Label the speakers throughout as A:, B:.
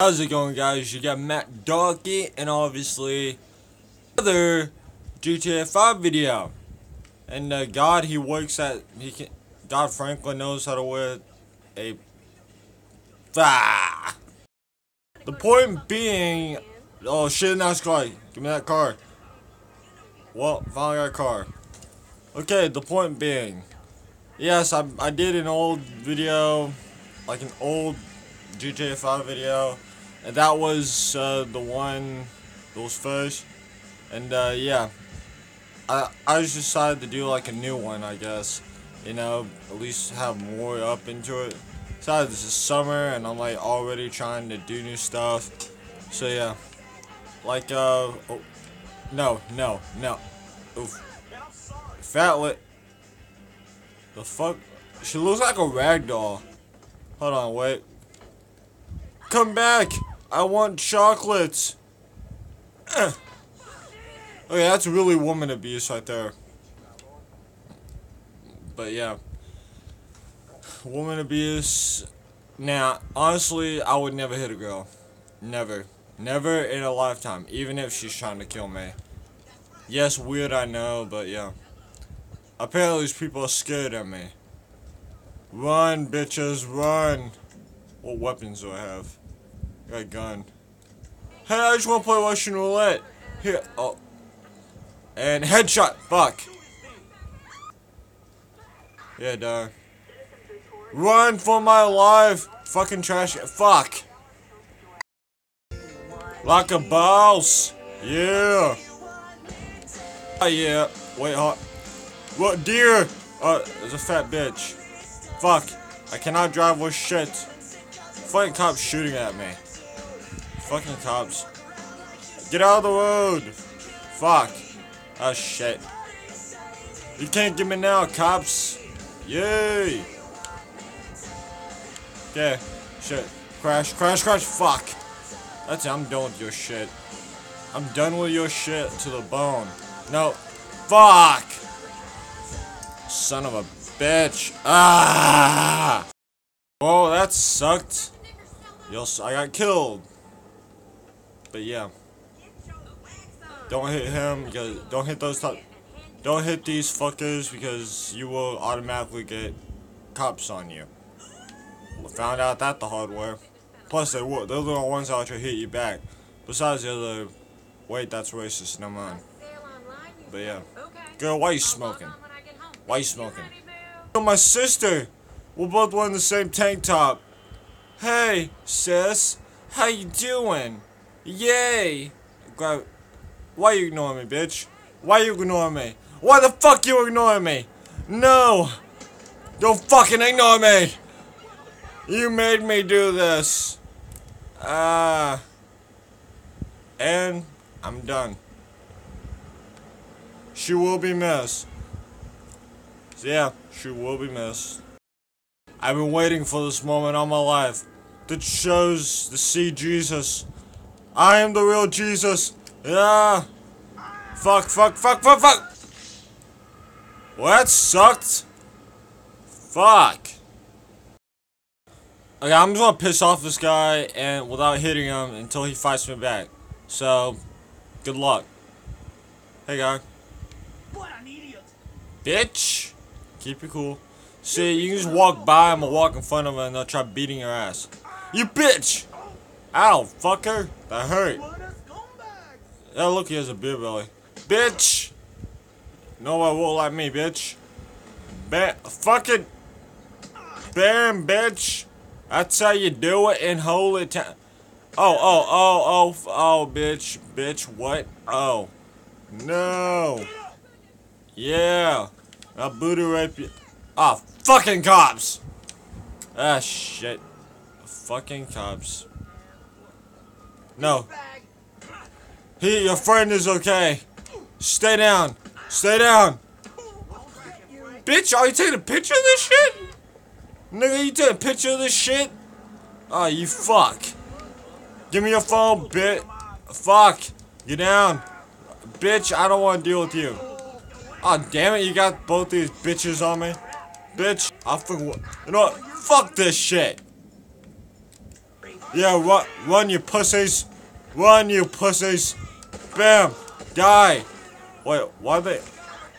A: How's it going guys? You got Matt Darky and obviously another GTA 5 video. And uh, God, he works at, he can, God Franklin knows how to wear a, ah. The point being, oh shit, nice car. Give me that car. Well, finally got a car. Okay, the point being, yes, I, I did an old video, like an old GTA 5 video and that was uh, the one those first. And uh, yeah, I I just decided to do like a new one, I guess. You know, at least have more up into it. So this is summer, and I'm like already trying to do new stuff. So yeah, like uh, oh, no, no, no, oof, fatlet. The fuck? She looks like a rag doll. Hold on, wait. Come back! I want chocolates! okay, that's really woman abuse right there. But yeah. Woman abuse. Now, honestly, I would never hit a girl. Never. Never in a lifetime. Even if she's trying to kill me. Yes, weird, I know, but yeah. Apparently, these people are scared of me. Run, bitches, run! What weapons do I have? Got a gun. Hey, I just want to play Russian roulette. Here, oh. And headshot. Fuck. Yeah, duh. Run for my life. Fucking trash. Fuck. Like a boss. Yeah. Oh, yeah. Wait, hold. What, deer? Uh, there's a fat bitch. Fuck. I cannot drive with shit. Fucking cops shooting at me. Fucking cops. Get out of the road. Fuck. Oh, shit. You can't get me now, cops. Yay. Okay. Shit. Crash, crash, crash. Fuck. That's it. I'm done with your shit. I'm done with your shit to the bone. No. Fuck. Son of a bitch. Ah. Oh, that sucked. Yo, I got killed. But yeah. Don't hit him because don't hit those top don't hit these fuckers because you will automatically get cops on you. Found out that the hard way. Plus they will they're the ones that will hit you back. Besides the other wait, that's racist, no mind. But yeah. Girl, why you smoking? Why you smoking? My sister! We're both wearing the same tank top. Hey, sis. How you doing? Yay! Grab. Why you ignoring me, bitch? Why you ignoring me? Why the fuck you ignoring me? No! Don't fucking ignore me! You made me do this. Uh, and I'm done. She will be missed. Yeah, she will be missed. I've been waiting for this moment all my life. That shows to see Jesus. I am the real Jesus. Yeah. Fuck, fuck, fuck, fuck, fuck. Well, that sucked. Fuck. Okay, I'm just gonna piss off this guy and without hitting him until he fights me back. So, good luck. Hey, guy. What an idiot. Bitch. Keep it cool. See, you can just walk by him or walk in front of him and they'll try beating your ass. You bitch! Ow, fucker. That hurt. Oh, look, he has a beer belly. Bitch! No one will like me, bitch. Ba fucking... Bam, bitch! That's how you do it in holy town. Oh, oh, oh, oh, oh, bitch, bitch, what? Oh. No. Yeah. I'll booty rape you. Ah, oh, fucking cops! Ah, shit. Fucking cops. No. He, your friend is okay. Stay down. Stay down. Bitch, are you taking a picture of this shit? Nigga, you taking a picture of this shit? Oh, you fuck. Give me your phone, bitch. Fuck. Get down. Bitch, I don't want to deal with you. Oh, damn it, you got both these bitches on me. Bitch, I fucking... You know what? Fuck this shit. Yeah, run, run, you pussies. Run, you pussies. Bam. Die. Wait, why they...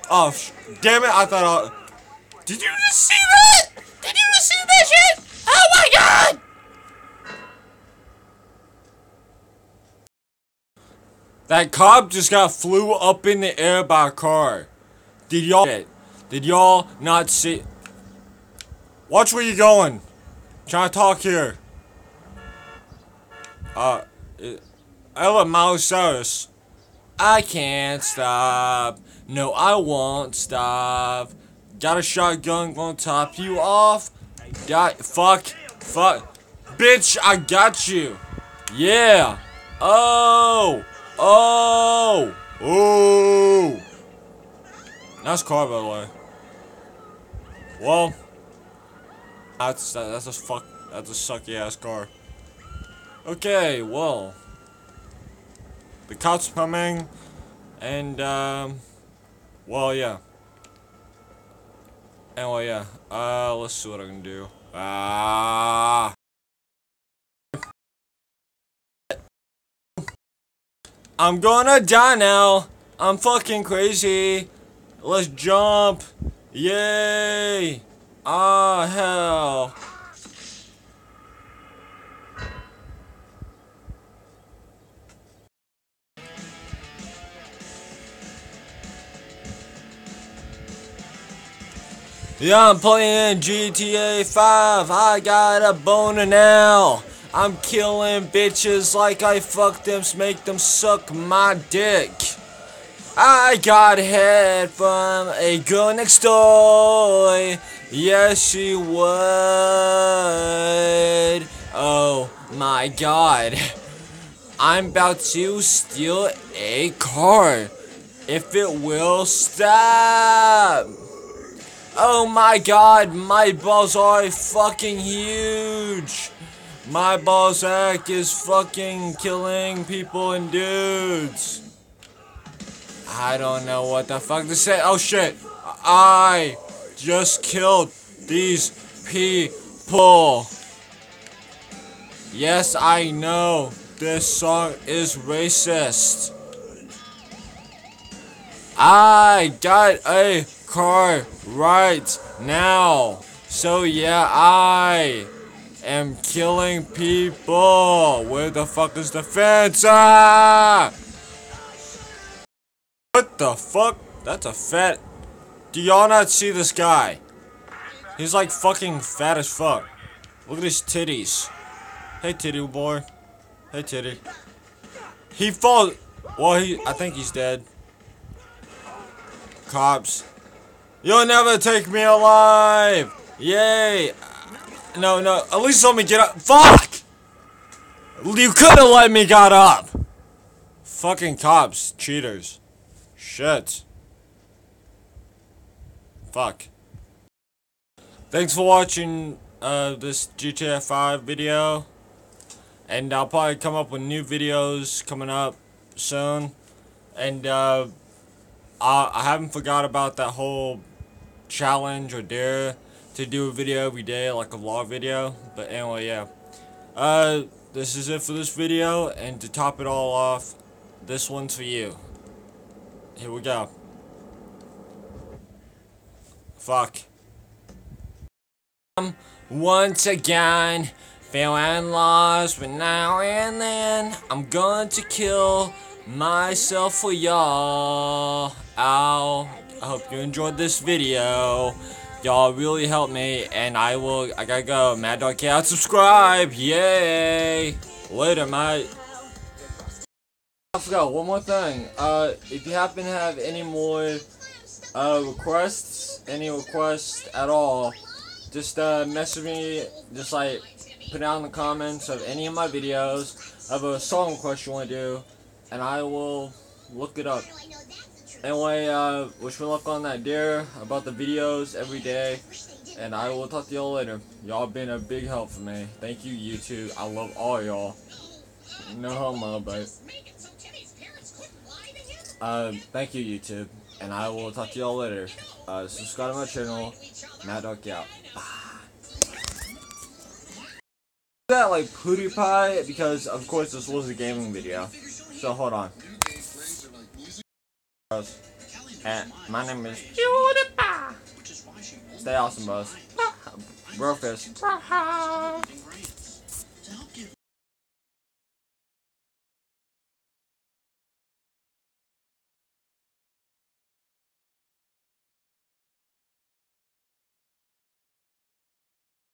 A: Oh, damn it, I thought I... Did you just see that? Did you just see that shit? Oh my god! That cop just got flew up in the air by a car. Did y'all... Did y'all not see... Watch where you going. trying to talk here. Uh, Ella Mousaurus. I can't stop. No, I won't stop. Got a shotgun, gonna top you off. Got, fuck, fuck. Bitch, I got you. Yeah. Oh. Oh. Oh. Nice car, by the way. Well. That's, that's a fuck, that's a sucky ass car. Okay, well. The cops coming, and, um, well, yeah. Anyway, yeah. Uh, let's see what I can do. Ah. I'm gonna die now. I'm fucking crazy. Let's jump. Yay. Ah, hell. Yeah, I'm playing GTA 5. I got a boner now. I'm killing bitches like I fuck them, make them suck my dick. I got head from a girl next door. Yes, she would. Oh my god. I'm about to steal a car. If it will stop. Oh my god, my balls are fucking huge. My ballsack is fucking killing people and dudes. I don't know what the fuck to say. Oh shit. I just killed these people. Yes, I know this song is racist. I got a car right now. So yeah, I am killing people. Where the fuck is the fence? Ah! What the fuck? That's a fat... Do y'all not see this guy? He's like fucking fat as fuck. Look at his titties. Hey titty boy. Hey titty. He falls... Well, he... I think he's dead. Cops. You'll never take me alive! Yay! No, no, at least let me get up. Fuck! You could have let me got up! Fucking cops, cheaters. Shit. Fuck. Thanks for watching uh, this GTA 5 video. And I'll probably come up with new videos coming up soon. And uh, I, I haven't forgot about that whole challenge or dare to do a video every day, like a vlog video. But anyway, yeah. Uh, this is it for this video, and to top it all off, this one's for you. Here we go. Fuck. Once again, feeling lost, but now and then, I'm going to kill myself for y'all. I hope you enjoyed this video. Y'all really helped me, and I will, I gotta go. Mad Dog Cat, subscribe! Yay! Later, mate. I forgot, one more thing. Uh, if you happen to have any more, uh, requests, any requests at all, just, uh, message me, just, like, put down in the comments of any of my videos of a song request you want to do, and I will look it up. Anyway, uh, wish me luck on that dare about the videos every day. And I will talk to y'all later. Y'all been a big help for me. Thank you, YouTube. I love all y'all. No homo, but... Uh, thank you, YouTube. And I will talk to y'all later. Uh, subscribe to my channel. Mad Dog out. Bye. that like PewDiePie because of course this was a gaming video. So hold on. And my name is PewDiePie. Stay awesome, boss. Bro.